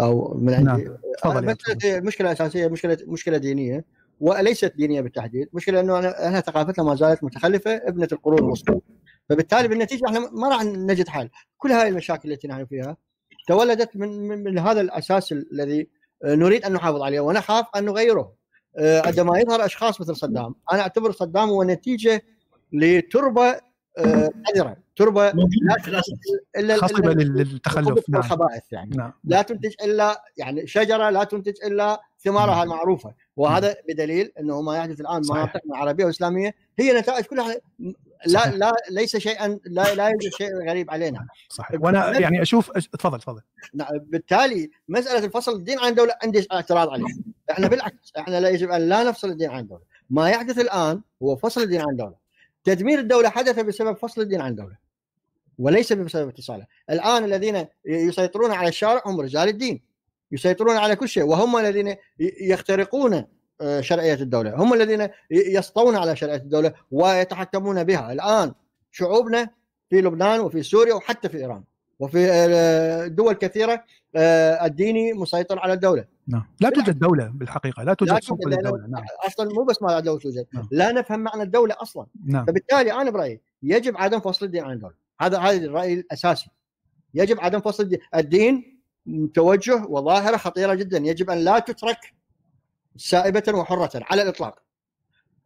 أو من عندي نعم. المشكلة الأساسية مشكلة مشكلة دينية وليست دينية بالتحديد، مشكلة إنه إحنا ثقافتنا ما زالت متخلفة ابنة القرون الوسطى. فبالتالي بالنتيجة إحنا ما راح نجد حل، كل هذه المشاكل التي نحن فيها تولدت من, من, من هذا الأساس الذي نريد أن نحافظ عليه ونخاف أن نغيره. آه، عندما يظهر أشخاص مثل صدام، أنا أعتبر صدام هو نتيجة لتربة قذره آه، تربة إلا خصبه للتخلف. نعم. الخبائث يعني. نعم. لا تنتج إلا يعني شجرة لا تنتج إلا ثمارها نعم. المعروفة. وهذا نعم. بدليل إنه ما يحدث الآن مناطقنا العربيه والاسلاميه هي نتائج كلها لا صحيح. لا ليس شيئا لا لا يوجد شيء غريب علينا. صحيح. وأنا يعني أشوف تفضل تفضل. نعم. بالتالي مسألة الفصل الدين عن الدولة عندي اعتراض عليه. إحنا بالعكس إحنا لا يجب أن لا نفصل الدين عن الدولة ما يحدث الآن هو فصل الدين عن الدولة تدمير الدولة حدث بسبب فصل الدين عن الدولة وليس بسبب اتصالها الآن الذين يسيطرون على الشارع هم رجال الدين يسيطرون على كل شيء وهم الذين يخترقون آه، شرعية الدولة هم الذين يسطون على شرعية الدولة ويتحكمون بها. الآن شعوبنا في لبنان وفي سوريا وحتى في إيران. وفي آه، دول كثيرة آه، الديني مسيطر على الدولة. نعم. لا توجد دولة بالحقيقة لا توجد سلطة للدولة. نعم. أصلا مو بس ما لا توجد نعم. لا نفهم معنى الدولة أصلا. نعم. فبالتالي أنا برأيي يجب عدم فصل الدين عن الدولة. هذا هذا الرأي الأساسي. يجب عدم فصل الدين. الدين توجه وظاهرة خطيرة جدا. يجب أن لا تترك سائبة وحرة على الإطلاق.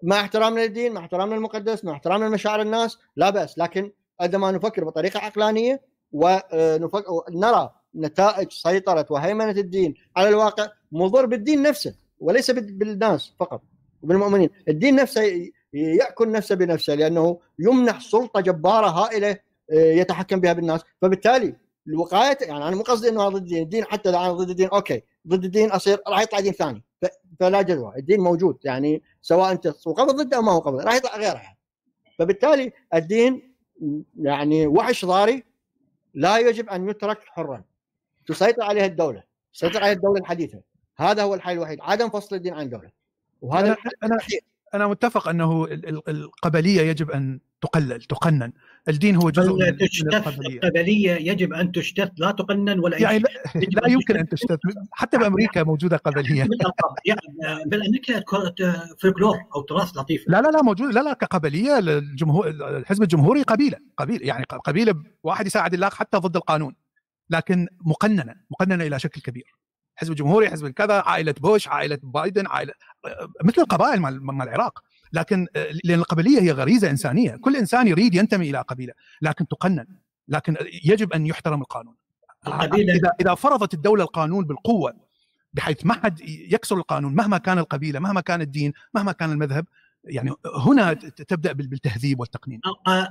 مع احترامنا للدين مع احترامنا المقدس مع احترامنا لمشاعر الناس لا بأس. لكن عندما نفكر بطريقة عقلانية ونرى نتائج سيطرة وهيمنة الدين على الواقع مضر بالدين نفسه وليس بالناس فقط وبالمؤمنين الدين نفسه يأكل نفسه بنفسه لأنه يمنح سلطة جبارة هائلة آه، يتحكم بها بالناس. فبالتالي الوقاية يعني أنا مو قصدي إنه ضد الدين. الدين حتى اذا أنا ضد الدين أوكي. ضد الدين أصير راح يطلع دين ثاني. فلا جدوى. الدين موجود يعني سواء أنت مقابل ضده أو ما هو قبل راح يطلع غيره. فبالتالي الدين يعني وحش ضاري لا يجب أن يترك حرا. تسيطر عليها الدولة تسيطر عليها الدولة الحديثة. هذا هو الحل الوحيد. عدم فصل الدين عن الدولة. وهذا أنا أنا, أنا متفق أنه القبلية يجب أن تقلل تقنن. الدين هو جزء من القبلية. القبلية يجب أن تشتت لا تقنن ولا يعني لا, لا يمكن أن تشتت حتى بامريكا موجودة قبلية. يعني بامريكا فولكلور أو تراث لطيف. لا لا لا موجود. لا لا كقبلية الجمهور الحزب الجمهوري قبيلة قبيلة. يعني قبيلة واحد يساعد الله حتى ضد القانون لكن مقننة مقننة إلى شكل كبير. حزب الجمهوري حزب كذا عائلة بوش عائلة بايدن عائلة مثل القبائل مال العراق. لكن لأن القبلية هي غريزة إنسانية. كل إنسان يريد ينتمي إلى قبيلة لكن تقنن لكن يجب أن يحترم القانون. إذا إذا فرضت الدولة القانون بالقوة بحيث ما حد يكسر القانون مهما كان القبيلة مهما كان الدين مهما كان المذهب يعني هنا تبدأ بالتهذيب والتقنين.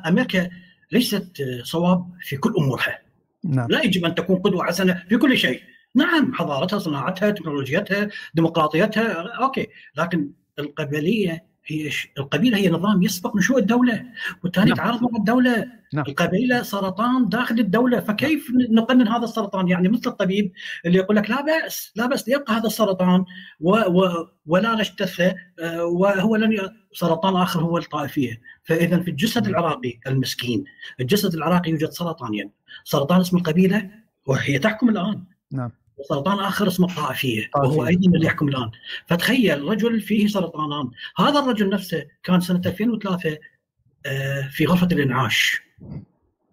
أمريكا ليست صواب في كل أمورها. نعم. لا يجب أن تكون قدوة حسنة في كل شيء. نعم حضارتها صناعتها تكنولوجيتها ديمقراطيتها أوكي. لكن القبليه هي القبيلة هي نظام يسبق نشوء الدولة والثاني نعم. تعارض مع الدولة. نعم. القبيلة سرطان داخل الدولة فكيف نقنن هذا السرطان؟ يعني مثل الطبيب اللي يقول لك لا بأس لا بأس ليبقى هذا السرطان و و ولا نجتثه آه، وهو لن سرطان آخر هو الطائفية. فإذا في الجسد العراقي المسكين الجسد العراقي يوجد سرطانين. سرطان اسم القبيلة وهي تحكم الآن. نعم. وسرطان آخر اسمه الطائفيه وهو أيضا اللي يحكم الآن فتخيل رجل فيه سرطانان هذا الرجل نفسه كان سنة 2003 آه، في غرفة الانعاش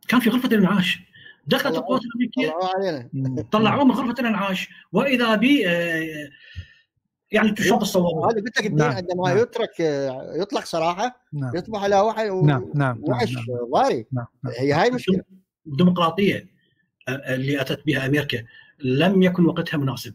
كان في غرفة الانعاش دخلت القوات الأمريكية طلعوه من غرفة الانعاش وإذا ب آه، يعني تشوف تصور هذا قلت لك الدين نعم. عندما نعم. يترك آه، يطلق صراحة نعم. يصبح على وحي و... نعم. نعم. وحش نعم. ضاري نعم. نعم. هي هاي المشكلة الديمقراطيه اللي أتت بها أمريكا لم يكن وقتها مناسب.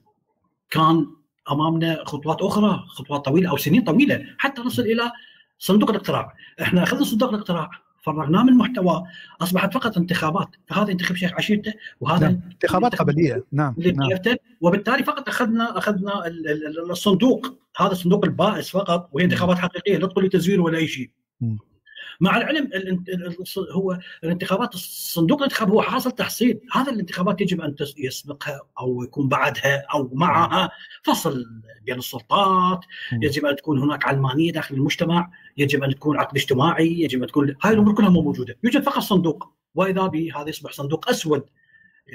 كان أمامنا خطوات أخرى خطوات طويلة أو سنين طويلة حتى نصل إلى صندوق الاقتراع. إحنا أخذنا صندوق الاقتراع فرغناه من محتوى أصبحت فقط انتخابات. فهذا ينتخب شيخ عشيرته وهذا نعم. انتخابات قبلية. نعم, نعم. وبالتالي فقط أخذنا أخذنا الصندوق. هذا الصندوق البائس فقط وهي انتخابات حقيقية لا تقول تزوير ولا أي شيء. مع العلم هو الانتخابات صندوق الانتخاب هو حاصل تحصيل. هذا الانتخابات يجب أن يسبقها أو يكون بعدها أو معها. فصل بين السلطات يجب أن تكون هناك علمانية داخل المجتمع يجب أن تكون عقد اجتماعي يجب أن تكون هاي الأمور كلها مو موجودة. يوجد فقط صندوق. وإذا به هذا يصبح صندوق أسود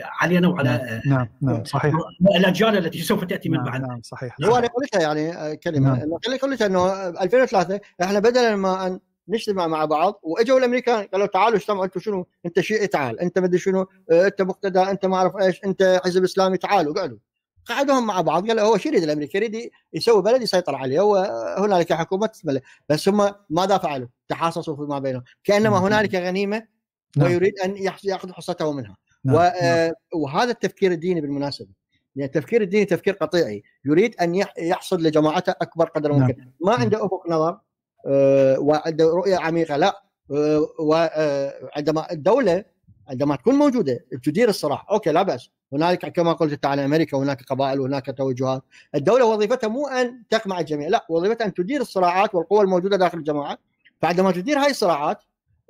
علينا وعلى نعم نعم صحيح. الأجيال التي سوف تأتي من نعم بعد. نعم صحيح هو أنا قلتها يعني كلمة. نعم. قلت إنه 2003 إحنا بدلا ما ان نجتمع مع بعض وإجوا الأمريكان قالوا تعالوا اجتمعوا أنتم شنو؟ أنت شيعي تعال، أنت مدري شنو؟ أنت مقتدى، أنت ما أعرف إيش، أنت حزب إسلامي تعالوا قعدوا. قعدوهم مع بعض قال هو شو يريد الأمريكي يريد يسوي بلد يسيطر عليه هو هنالك حكومة تستمر بس هم ماذا فعلوا؟ تحاصصوا فيما بينهم كأنما هنالك غنيمة نعم. ويريد أن ياخذ حصته منها نعم. نعم. وهذا التفكير الديني بالمناسبة يعني التفكير الديني تفكير قطيعي يريد أن يحصد لجماعته أكبر قدر ممكن نعم. ما عنده أفق نظر آه، وعنده رؤية عميقة. لا آه، وعندما الدولة عندما تكون موجودة تدير الصراع. أوكي لا بأس. هنالك كما قلت انت على أمريكا هناك قبائل وهناك توجهات. الدولة وظيفتها مو أن تقمع الجميع. لا وظيفتها أن تدير الصراعات والقوى الموجودة داخل الجماعات فعندما تدير هاي الصراعات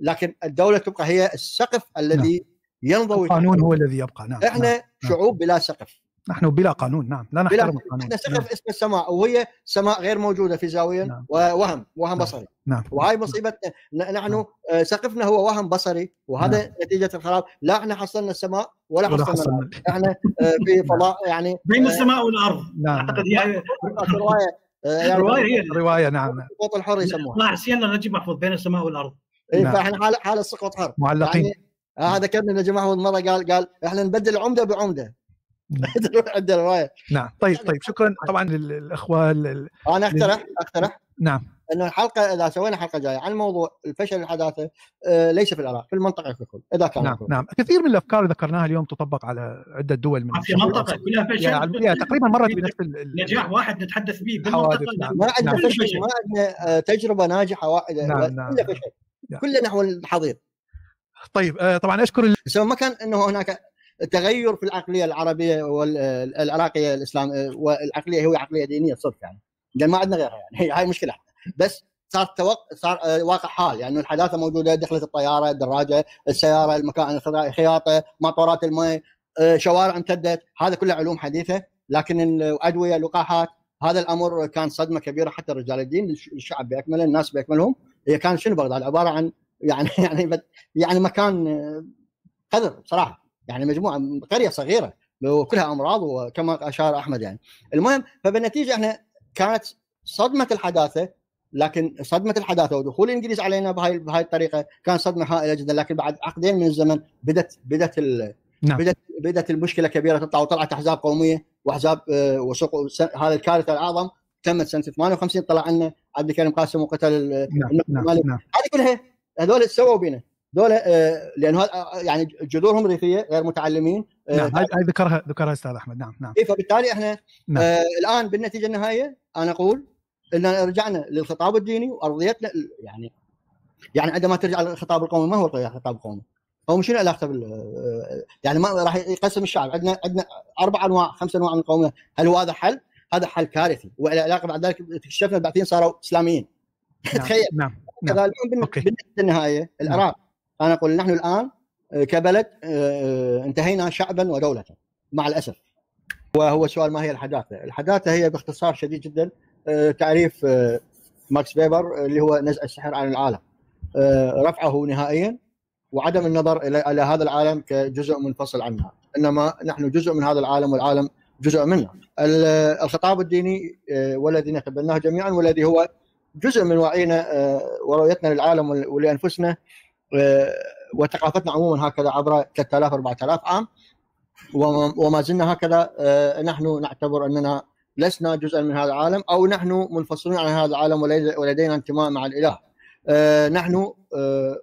لكن الدولة تبقى هي السقف الذي نعم. ينضوي. القانون هو الذي يبقى. نعم إحنا نعم. شعوب بلا سقف. نحن بلا قانون نعم. لا نحترم القانون. إحنا سقف نعم. اسم السماء وهي سماء غير موجودة في زاوية نعم. ووهم وهم نعم. بصري. نعم. وهاي مصيبتنا نحن نعم. آه، سقفنا هو وهم بصري وهذا نعم. نتيجة الخراب. لا إحنا حصلنا السماء ولا, ولا حصلنا إحنا آه، في فضاء يعني بين آه، السماء والأرض. نعم. أعتقد هي روايه يعني روايه هي روايه نعم. السقوط الحر يسموها. لا سيانا نجيب محفوظ بين السماء والأرض. اي نعم. فإحنا حال حال السقوط حر معلقين. يعني هذا كان نجم محفوظ مره قال قال إحنا نبدل عمدة بعمدة. عندنا رواية. نعم. طيب طيب شكرا طبعا للأخوة أنا أقترح أقترح. نعم. إنه الحلقة إذا سوينا حلقة جاية عن موضوع الفشل الحداثة آه ليس في العراق في المنطقة ككل إذا كان نعم نعم. كثير من الأفكار اللي ذكرناها اليوم تطبق على عدة دول من في منطقة كلها فشل. يعني تقريبا مرت بنفس نجاح واحد نتحدث به بالمنطقة نعم. ما عندنا نعم. فشل ما عندنا آه، تجربة ناجحة واحدة نعم نعم. كلها فشل. نعم. كله نحو الحضيض. طيب آه طبعا أشكر سواء ما كان إنه هناك تغير في العقلية العربية والعراقيه الاسلام والعقلية هو عقلية دينية صرف يعني. لأن ما عندنا غيرها يعني. هاي مشكلة. بس صار توق... صار آه، واقع حال يعني. الحداثة موجودة دخلت الطيارة الدراجة السيارة المكان الخياطة مطورات الماء آه، شوارع امتدت. هذا كله علوم حديثة. لكن الادويه اللقاحات هذا الأمر كان صدمة كبيرة حتى رجال الدين الشعب باكمله الناس باكملهم هي كان شنو بغداد؟ عبارة عن يعني يعني يعني مكان آه، قذر صراحة يعني مجموعة قرية صغيرة وكلها أمراض وكما أشار أحمد يعني المهم فبالنتيجة إحنا كانت صدمة الحداثة لكن صدمة الحداثة ودخول الإنجليز علينا بهاي بهاي الطريقة كان صدمة هائلة جدا لكن بعد عقدين من الزمن بدت بدت نعم. بدت بدت المشكلة كبيرة تطلع وطلعت أحزاب قومية وأحزاب آه، وسوق هذا الكارثة الأعظم تمت سنة 58 طلع عنا عبد الكريم قاسم وقتل نعم. نعم. نعم. هذه كلها هذول سووا بينا دول آه، لأن آه، يعني جذورهم ريفيه غير متعلمين نعم هاي ذكرها ذكرها أستاذ أحمد نعم نعم إيه فبالتالي إحنا نعم. آه الآن بالنتيجة النهائية أنا أقول إن رجعنا للخطاب الديني وأرضيتنا يعني يعني عندما ترجع للخطاب القومي ما هو الخطاب القومي؟ هو شنو علاقته بال آه، يعني ما راح يقسم الشعب عندنا عندنا أربع أنواع خمس أنواع من القوميه هل هو هذا حل؟ هذا حل كارثي والعلاقة بعد ذلك اكتشفنا البعثيين صاروا إسلاميين نعم. تخيل نعم نعم نعم. العراق أنا أقول نحن الآن آه، كبلد آه، انتهينا شعبا ودولة مع الأسف. وهو سؤال ما هي الحداثة؟ الحداثة هي باختصار شديد جدا تعريف ماكس بيبر اللي هو نزع السحر عن العالم. رفعه نهائيا وعدم النظر إلى هذا العالم كجزء منفصل عنها. إنما نحن جزء من هذا العالم والعالم جزء منا الخطاب الديني آه، والذي نتبناه جميعا والذي هو جزء من وعينا آه، ورؤيتنا للعالم ولأنفسنا آه، وثقافتنا عموما هكذا عبر 3000 4000 عام. وما زلنا هكذا نحن نعتبر أننا لسنا جزءا من هذا العالم أو نحن منفصلون عن هذا العالم ولدينا انتماء مع الإله. نحن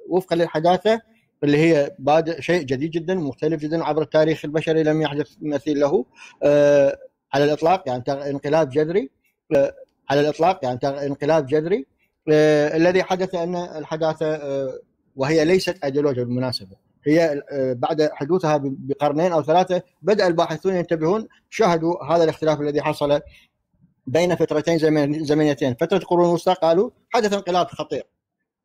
وفقا للحداثة اللي هي بادئ شيء جديد جدا مختلف جدا عبر التاريخ البشري لم يحدث مثيل له. آه، على الإطلاق يعني انقلاب جذري. آه، على الإطلاق يعني انقلاب جذري. آه، الذي حدث أن الحداثة وهي ليست ايديولوجيا بالمناسبه هي بعد حدوثها بقرنين أو ثلاثة بدأ الباحثون ينتبهون شاهدوا هذا الاختلاف الذي حصل بين فترتين زمنيتين. فترة القرون الوسطى قالوا حدث انقلاب خطير.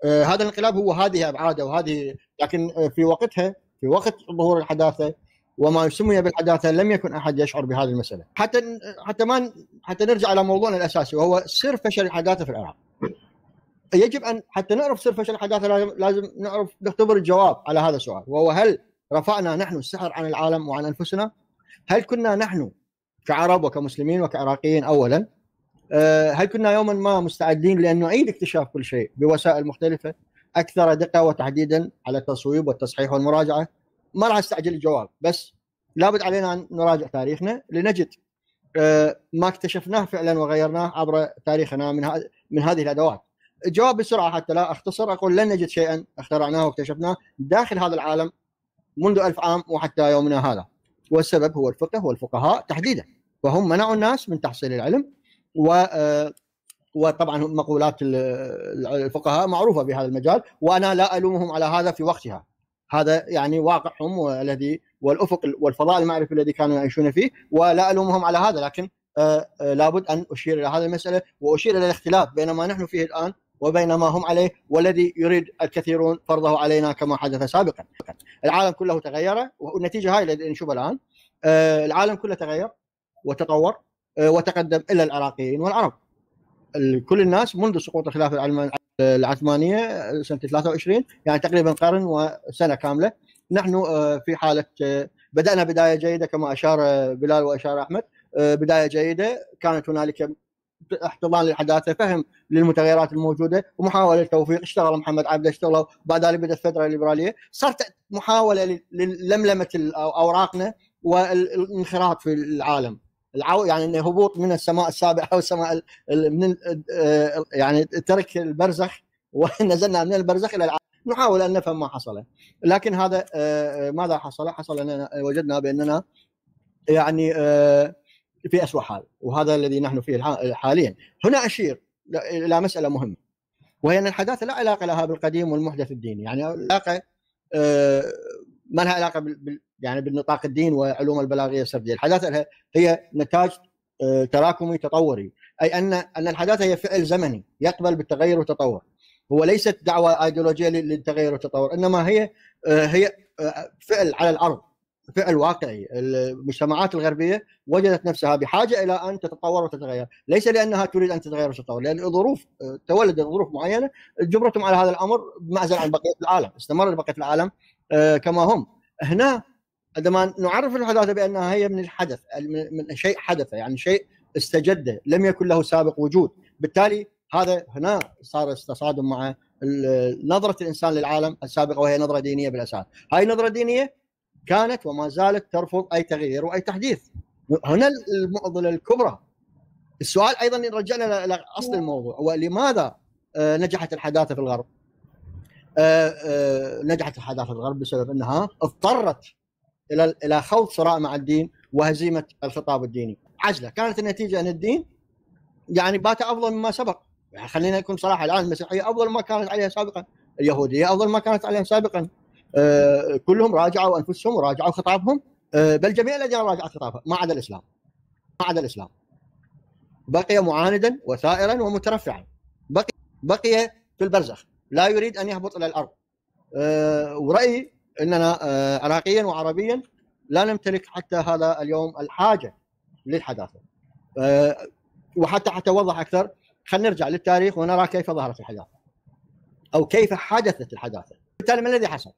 آه، هذا الانقلاب هو هذه أبعاده وهذه لكن آه، في وقتها في وقت ظهور الحداثة وما سمي بالحداثة لم يكن أحد يشعر بهذه المسألة. حتى حتى ما حتى نرجع على موضوعنا الأساسي وهو سر فشل الحداثة في العراق. يجب أن حتى نعرف سر فشل الحداثه لازم لازم نعرف نختبر الجواب على هذا السؤال وهو هل رفعنا نحن السحر عن العالم وعن أنفسنا؟ هل كنا نحن كعرب وكمسلمين وكعراقيين اولا آه، هل كنا يوما ما مستعدين لأن نعيد اكتشاف كل شيء بوسائل مختلفة أكثر دقة وتحديدا على التصويب والتصحيح والمراجعة؟ ما راح أستعجل الجواب بس لابد علينا أن نراجع تاريخنا لنجد آه، ما اكتشفناه فعلا وغيرناه عبر تاريخنا من من هذه الأدوات. الجواب بسرعة حتى لا أختصر أقول لن نجد شيئا اخترعناه واكتشفناه داخل هذا العالم منذ ألف عام وحتى يومنا هذا. والسبب هو الفقه والفقهاء تحديدا. فهم منعوا الناس من تحصيل العلم و آه، وطبعا مقولات الفقهاء معروفة بهذا المجال وأنا لا ألومهم على هذا في وقتها. هذا يعني واقعهم والذي والأفق والفضاء المعرفي الذي كانوا يعيشون فيه ولا ألومهم على هذا. لكن آه، آه، لابد أن أشير إلى هذه المسألة وأشير إلى الاختلاف بين ما نحن فيه الآن وبين ما هم عليه والذي يريد الكثيرون فرضه علينا كما حدث سابقا. العالم كله تغير والنتيجة هاي اللي نشوفها الآن آه، العالم كله تغير وتطور وتقدم إلى العراقيين والعرب. كل الناس منذ سقوط الخلافه العثمانية سنة 23 يعني تقريبا قرن وسنة كاملة نحن آه، في حالة آه، بدأنا بداية جيدة كما أشار آه، بلال وأشار أحمد بداية جيدة كانت هنالك احتضان للحداثه فهم للمتغيرات الموجودة ومحاولة للتوفيق اشتغل محمد عبده اشتغلوا بعد ذلك بدات الفترة الليبرالية. صارت محاولة للملمة أوراقنا والانخراط في العالم. العو يعني هبوط من السماء السابعة أو السماء من يعني ترك البرزخ ونزلنا من البرزخ إلى العالم. نحاول أن نفهم ما حصل. لكن هذا آه، ماذا حصل؟ حصل أننا وجدنا بأننا يعني آه، في اسوء حال وهذا الذي نحن فيه حاليا. هنا أشير إلى مسألة مهمة وهي أن الحداثه لا علاقة لها بالقديم والمحدث الديني. يعني علاقة آه، ما لها علاقة بال يعني بالنطاق الدين وعلوم البلاغية السردية. الحداثه هي نتاج تراكمي تطوري. أي ان أن الحداثه هي فعل زمني يقبل بالتغير والتطور. هو ليست دعوة آيديولوجية للتغير والتطور إنما هي آه، هي آه، فعل على الأرض. فعل واقعي. المجتمعات الغربية وجدت نفسها بحاجة إلى أن تتطور وتتغير. ليس لأنها تريد أن تتغير وتتطور لأن الظروف آه، تولدت ظروف معينة جبرتهم على هذا الأمر بمعزل عن بقية العالم استمر بقية العالم كما هم. هنا عندما نعرف الحداثة بأنها هي من الحدث من شيء حدث يعني شيء استجد لم يكن له سابق وجود. بالتالي هذا هنا صار تصادم مع نظرة الإنسان للعالم السابقة وهي نظرة دينية بالأساس. هاي النظرة الدينية كانت وما زالت ترفض أي تغيير وأي تحديث. هنا المعضلة الكبرى. السؤال أيضا يرجعنا إلى اصل الموضوع. ولماذا آه، نجحت الحداثة في الغرب؟ آه، آه، نجحت الحداثة في الغرب بسبب أنها اضطرت إلى إلى خوض صراع مع الدين وهزيمة الخطاب الديني. عجلة. كانت النتيجة أن الدين يعني بات أفضل مما سبق. يعني خلينا نكون صراحة الان المسيحية أفضل ما كانت عليها سابقا. اليهودية أفضل ما كانت عليها سابقا. كلهم راجعوا أنفسهم وراجعوا خطابهم. آه بل جميع الذين راجعوا خطابهم ما عدا الإسلام ما عدا الإسلام. بقي معاندا وثائرا ومترفعا. بقي بقي في البرزخ. لا يريد أن يهبط إلى الأرض. آه ورأيي أننا آه عراقيا وعربيا لا نمتلك حتى هذا اليوم الحاجة للحداثة. آه وحتى حتى اوضح أكثر خلينا نرجع للتاريخ ونرى كيف ظهرت الحداثة أو كيف حدثت الحداثة. بالتالي ما الذي حصل؟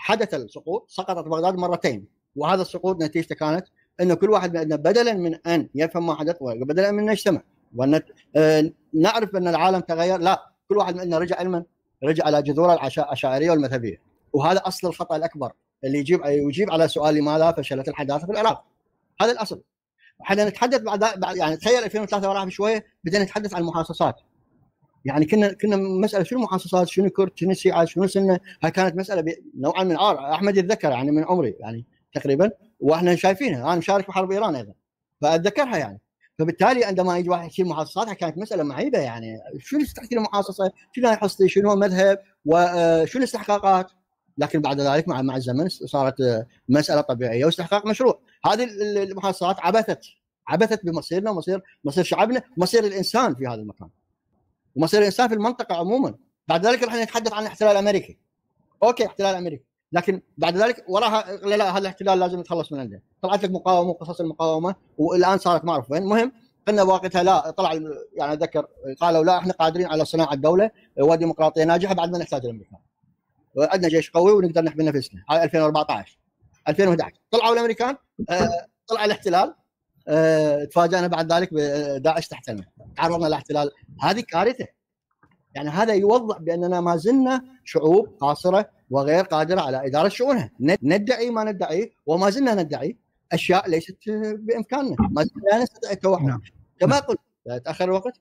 حدث السقوط سقطت بغداد مرتين وهذا السقوط نتيجته كانت إنه كل واحد منا بدلا من أن يفهم ما حدث وبدلا من أن يجتمع. وأن آه، نعرف أن العالم تغير لا كل واحد منا رجع علما رجع على جذور الأشاعرية والمذهبية. وهذا أصل الخطأ الأكبر اللي يجيب يجيب على سؤال لماذا فشلت الحداثة في العراق. هذا الأصل. إحنا نتحدث بعد يعني تخيل 2003 وراها بشوية بدينا نتحدث عن المحاصصات. يعني كنا كنا مسألة شنو محاصصات شنو كرت شنو سيعة شنو سنة هاي كانت مسألة نوعا من عار أحمد يتذكر يعني من عمري يعني تقريبا وإحنا شايفينها أنا مشارك في حرب إيران أيضا فأتذكرها يعني فبالتالي عندما يجي واحد يشيل محاصصات كانت مسألة معيبة يعني شنو تحكي المحاصصة؟ شنو حصتي؟ شنو مذهب؟ وشنو الاستحقاقات؟ لكن بعد ذلك مع مع الزمن صارت مسألة طبيعية واستحقاق مشروع هذه المحاصصات عبثت عبثت بمصيرنا ومصير مصير شعبنا ومصير الإنسان في هذا المكان ومصير الإنسان في المنطقة عموما. بعد ذلك راح نتحدث عن الاحتلال الأمريكي. أوكي احتلال أمريكي. لكن بعد ذلك وراها لا, لا هذا الاحتلال لازم نتخلص من عنده طلعت لك مقاومة وقصص المقاومة والآن صارت ما أعرف وين. المهم قلنا بوقتها لا طلع يعني أتذكر قالوا لا إحنا قادرين على صناعة دوله وديمقراطيه ناجحة بعد ما نحتاج الأمريكان. وعندنا جيش قوي ونقدر نحمي نفسنا. هاي 2014 2011 طلعوا الأمريكان آه، طلع الاحتلال. آه، تفاجأنا بعد ذلك بداعش تحتلنا تعرضنا لاحتلال هذه كارثة. يعني هذا يوضح بأننا ما زلنا شعوب قاصرة وغير قادرة على إدارة شؤونها. ندعي ما ندعي وما زلنا ندعي أشياء ليست بإمكاننا. ما زلنا لا نستطيع التوحد. نعم. كما قلت تاخر الوقت.